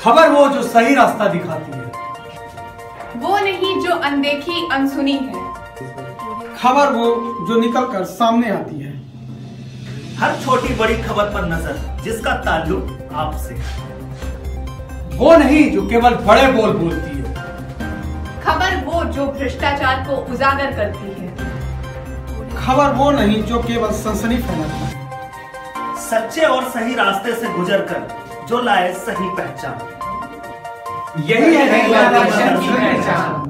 खबर वो जो सही रास्ता दिखाती है। वो नहीं जो अनदेखी अनसुनी है। खबर वो जो निकल कर सामने आती है। हर छोटी बड़ी खबर पर नज़र जिसका ताल्लुक आपसे। वो नहीं जो केवल बड़े बोल बोलती है। खबर वो जो भ्रष्टाचार को उजागर करती है। खबर वो नहीं जो केवल सनसनी फैलाती है। सच्चे और सही रास्ते से गुजरकर जो लाए सही पहचान। यही है दर्शन की पहचान।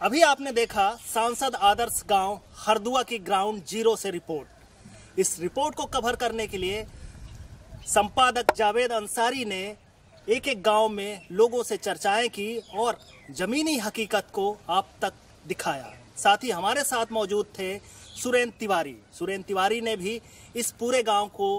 अभी आपने देखा सांसद आदर्श गाँव हरदुआ की ग्राउंड ज़ीरो से रिपोर्ट। इस रिपोर्ट को कवर करने के लिए संपादक जावेद अंसारी ने एक एक गाँव में लोगों से चर्चाएँ की और जमीनी हकीकत को आप तक दिखाया। साथ ही हमारे साथ मौजूद थे सुरेन तिवारी। सुरेन तिवारी ने भी इस पूरे गाँव को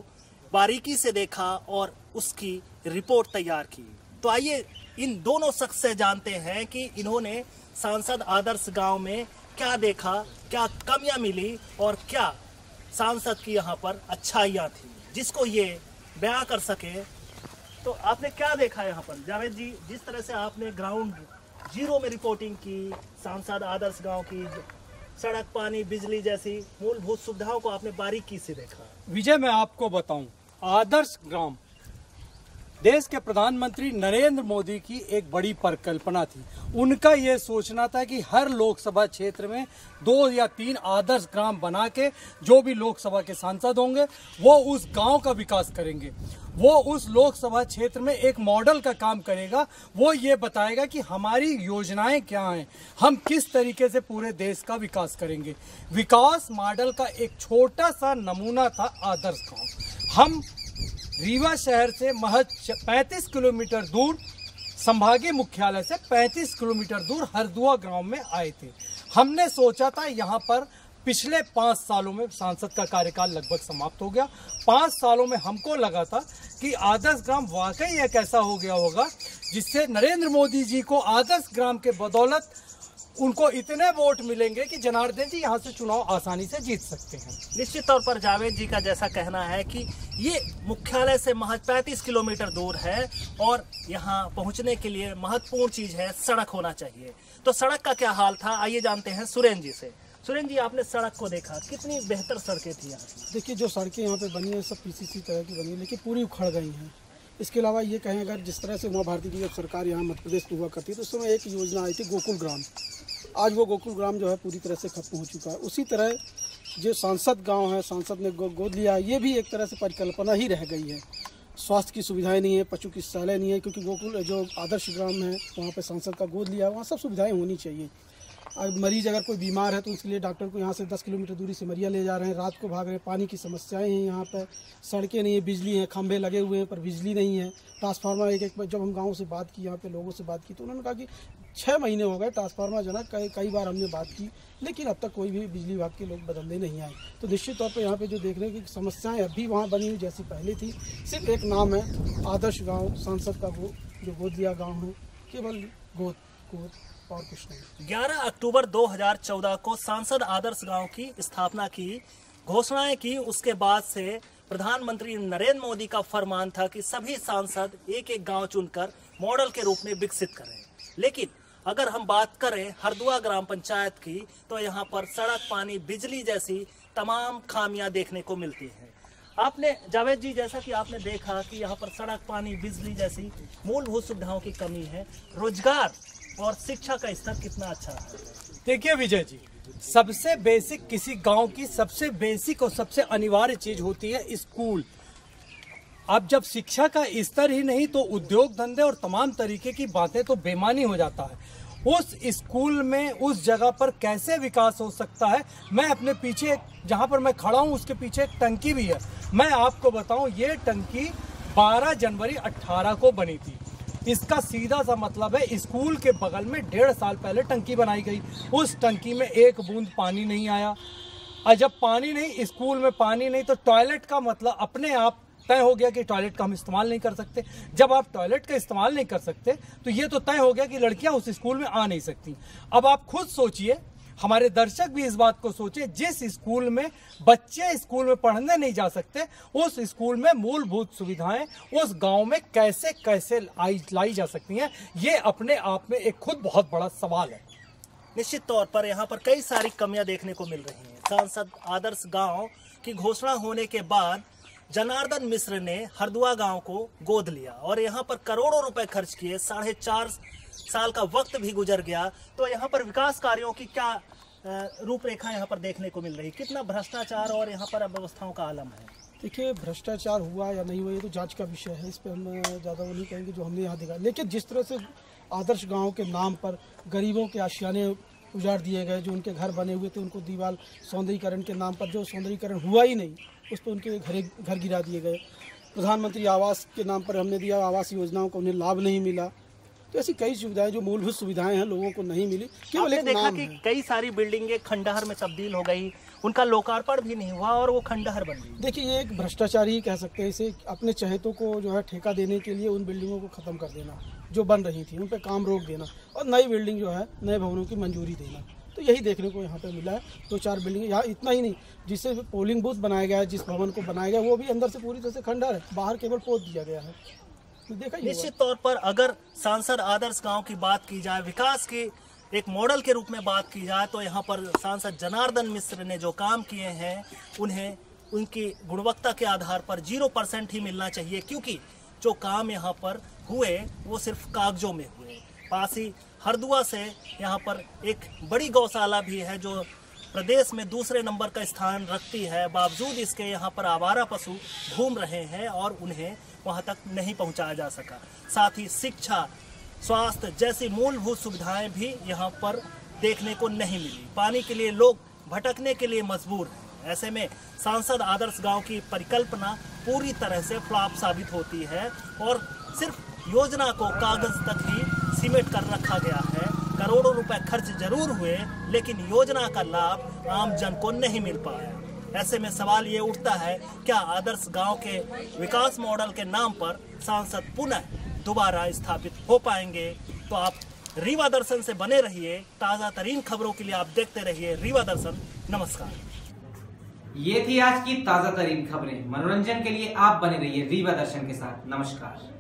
बारीकी से देखा और उसकी रिपोर्ट तैयार की। तो आइए, इन दोनों शख्स से जानते हैं कि इन्होंने सांसद आदर्श गाँव में क्या देखा, क्या कमियाँ मिली और क्या सांसद की यहाँ पर अच्छाइयाँ थी। जिसको ये बयां कर सके। तो आपने क्या देखा यहाँ पर? जावेद जी, जिस तरह से आपने ग्राउंड ज़ीरो में रिपोर्टिंग की, सांसद आदर्श गाँव की, सड़क पानी, बिजली जैसी मूलभूत सुविधाओं को आपने बारीकी से देखा। विजय, मैं आपको बताऊँ, आदर्श ग्राम देश के प्रधानमंत्री नरेंद्र मोदी की एक बड़ी परिकल्पना थी। उनका यह सोचना था कि हर लोकसभा क्षेत्र में दो या तीन आदर्श ग्राम बना के जो भी लोकसभा के सांसद होंगे, वो उस गाँव का विकास करेंगे। वो उस लोकसभा क्षेत्र में एक मॉडल का काम करेगा। वो ये बताएगा कि हमारी योजनाएँ क्या हैं, हम किस तरीके से पूरे देश का विकास करेंगे। विकास मॉडल का एक छोटा सा नमूना था आदर्श गाँव। हम रीवा शहर से महज 35 किलोमीटर दूर संभागीय मुख्यालय से 35 किलोमीटर दूर हरदुआ गाँव में आए थे। हमने सोचा था यहाँ पर पिछले पाँच सालों में सांसद का कार्यकाल लगभग समाप्त हो गया। पाँच सालों में हमको लगा था कि आदर्श ग्राम वाकई एक ऐसा हो गया होगा जिससे नरेंद्र मोदी जी को आदर्श ग्राम के बदौलत उनको इतने वोट मिलेंगे कि जनार्दन जी यहाँ से चुनाव आसानी से जीत सकते हैं। निश्चित तौर पर जावेद जी का जैसा कहना है कि ये मुख्यालय से महज 35 किलोमीटर दूर है और यहाँ पहुँचने के लिए महत्वपूर्ण चीज़ है सड़क होना चाहिए। तो सड़क का क्या हाल था? आइए जानते हैं सुरेन जी से। सुरेन जी आपने सड़क को देखा कितनी बेहतर सड़कें थी यहाँ? देखिए जो सड़कें यहाँ पे बनी है सब पीसीसी तरह की बनी है लेकिन पूरी उखड़ गई हैं। इसके अलावा ये कहें अगर जिस तरह से उमा भारती की जब सरकार यहाँ मध्य प्रदेश में हुआ करती है तो उस समय एक योजना आई थी गोकुल ग्राम। आज वो गोकुल ग्राम जो है पूरी तरह से खत्म हो चुका है। उसी तरह जो सांसद गाँव है, सांसद ने गोद लिया ये भी एक तरह से परिकल्पना ही रह गई है। स्वास्थ्य की सुविधाएँ नहीं है, पशु चिकित्सालय नहीं है, क्योंकि गोकुल जो आदर्श ग्राम है, वहाँ पर सांसद का गोद लिया है, वहाँ सब सुविधाएँ होनी चाहिए। मरीज़ अगर कोई बीमार है तो उसके लिए डॉक्टर को यहाँ से 10 किलोमीटर दूरी से मरिया ले जा रहे हैं। रात को भाग रहे हैं। पानी की समस्याएँ हैं यहाँ पर। सड़कें नहीं है, बिजली है, खंभे लगे हुए हैं पर बिजली नहीं है। ट्रांसफार्मर एक एक जब हम गाँव से बात की, यहाँ पे लोगों से बात की तो उन्होंने कहा कि छः महीने हो गए ट्रांसफार्मर जो है ना, कई कई बार हमने बात की, लेकिन अब तक कोई भी बिजली विभाग के लोग बदलने नहीं आए। तो निश्चित तौर पर यहाँ पे जो देख रहे देखने की समस्याएँ अभी वहाँ बनी हुई जैसी पहले थी, सिर्फ़ एक नाम है, आदर्श गाँव सांसद का गो जो गोद लिया गाँव है, केवल गोद गोद और कुछ नहीं। 11 अक्टूबर 2014 को सांसद आदर्श गाँव की स्थापना की घोषणाएँ की। उसके बाद से प्रधानमंत्री नरेंद्र मोदी का फरमान था कि सभी सांसद एक एक गाँव चुनकर मॉडल के रूप में विकसित करें। लेकिन अगर हम बात करें हरदुआ ग्राम पंचायत की तो यहाँ पर सड़क, पानी, बिजली जैसी तमाम खामियाँ देखने को मिलती हैं। आपने, जावेद जी, जैसा कि आपने देखा कि यहाँ पर सड़क, पानी, बिजली जैसी मूलभूत सुविधाओं की कमी है। रोज़गार और शिक्षा का स्तर कितना अच्छा है? देखिए विजय जी, सबसे बेसिक किसी गाँव की सबसे बेसिक और सबसे अनिवार्य चीज़ होती है स्कूल। अब जब शिक्षा का स्तर ही नहीं तो उद्योग धंधे और तमाम तरीके की बातें तो बेमानी हो जाता है। उस स्कूल में, उस जगह पर कैसे विकास हो सकता है? मैं अपने पीछे, जहाँ पर मैं खड़ा हूँ, उसके पीछे एक टंकी भी है। मैं आपको बताऊँ, ये टंकी 12 जनवरी 18 को बनी थी। इसका सीधा सा मतलब है, स्कूल के बगल में डेढ़ साल पहले टंकी बनाई गई। उस टंकी में एक बूंद पानी नहीं आया। और जब पानी नहीं, स्कूल में पानी नहीं तो टॉयलेट का मतलब अपने आप तय हो गया कि टॉयलेट का हम इस्तेमाल नहीं कर सकते। जब आप टॉयलेट का इस्तेमाल नहीं कर सकते तो ये तो तय हो गया कि लड़कियाँ उस स्कूल में आ नहीं सकती। अब आप खुद सोचिए हमारे दर्शक भी इस बात को सोचे, जिस स्कूल में बच्चे स्कूल में पढ़ने नहीं जा सकते, उस स्कूल में मूलभूत सुविधाएँ उस गाँव में कैसे कैसे लाई जा सकती हैं, ये अपने आप में एक खुद बहुत बड़ा सवाल है। निश्चित तौर पर यहाँ पर कई सारी कमियाँ देखने को मिल रही हैं। सांसद आदर्श गाँव की घोषणा होने के बाद जनार्दन मिश्र ने हरदुआ गाँव को गोद लिया और यहाँ पर करोड़ों रुपए खर्च किए, साढ़े चार साल का वक्त भी गुजर गया तो यहाँ पर विकास कार्यों की क्या रूपरेखा यहाँ पर देखने को मिल रही? कितना भ्रष्टाचार और यहाँ पर अव्यवस्थाओं का आलम है? देखिए, भ्रष्टाचार हुआ या नहीं हुआ, ये तो जाँच का विषय है, इस पर हम ज़्यादा वो नहीं कहेंगे जो हमने यहाँ देखा। लेकिन जिस तरह से आदर्श गाँव के नाम पर गरीबों के आशियाने उजाड़ दिए गए, जो उनके घर बने हुए थे, उनको दीवार सौंदर्यीकरण के नाम पर जो सौंदर्यीकरण हुआ ही नहीं, उस पर उनके घरे, घर गिरा दिए गए। प्रधानमंत्री आवास के नाम पर हमने दिया, आवास योजनाओं का उन्हें लाभ नहीं मिला। तो ऐसी कई सुविधाएँ जो मूलभूत सुविधाएँ हैं लोगों को नहीं मिली केवल एक देखा कि कई सारी बिल्डिंगें खंडहर में तब्दील हो गई उनका लोकार्पण भी नहीं हुआ और वो खंडहर बन गई। देखिए ये एक भ्रष्टाचार ही कह सकते हैं इसे अपने चहेतों को जो है ठेका देने के लिए उन बिल्डिंगों को ख़त्म कर देना जो बन रही थी उन पर काम रोक देना और नई बिल्डिंग जो है नए भवनों की मंजूरी देना। तो यही देखने को यहाँ पे मिला है। दो तो चार बिल्डिंग यहाँ इतना ही नहीं जिससे पोलिंग बूथ बनाया गया है जिस भवन को बनाया गया वो भी अंदर से पूरी तरह से खंडर है बाहर केवल पोत दिया गया है। निश्चित तौर पर अगर सांसद आदर्श गाँव की बात की जाए, विकास की एक मॉडल के रूप में बात की जाए तो यहाँ पर सांसद जनार्दन मिश्र ने जो काम किए हैं, उन्हें, उनकी गुणवत्ता के आधार पर ज़ीरो परसेंट ही मिलना चाहिए, क्योंकि जो काम यहाँ पर हुए, वो सिर्फ़ कागजों में हुए। पास ही हरदुआ से यहाँ पर एक बड़ी गौशाला भी है, जो प्रदेश में दूसरे नंबर का स्थान रखती है। बावजूद इसके यहाँ पर आवारा पशु घूम रहे हैं और उन्हें वहाँ तक नहीं पहुँचाया जा सका। साथ ही शिक्षा, स्वास्थ्य जैसी मूलभूत सुविधाएँ भी यहाँ पर देखने को नहीं मिली। पानी के लिए लोग भटकने के लिए मजबूर हैं। ऐसे में सांसद आदर्श गाँव की परिकल्पना पूरी तरह से फ्लॉप साबित होती है और सिर्फ़ योजना को कागज़ तक ही सीमेंट कर रखा गया है। करोड़ों रुपए खर्च ज़रूर हुए, लेकिन योजना का लाभ आम जन को नहीं मिल पाया। ऐसे में सवाल ये उठता है, क्या आदर्श गाँव के विकास मॉडल के नाम पर सांसद पुनः दोबारा स्थापित हो पाएँगे? तो आप रीवा दर्शन से बने रहिए। ताज़ा तरीन खबरों के लिए आप देखते रहिए रीवा दर्शन। नमस्कार। ये थी आज की ताज़ा तरीन खबरें। मनोरंजन के लिए आप बने रहिए रीवा दर्शन के साथ। नमस्कार।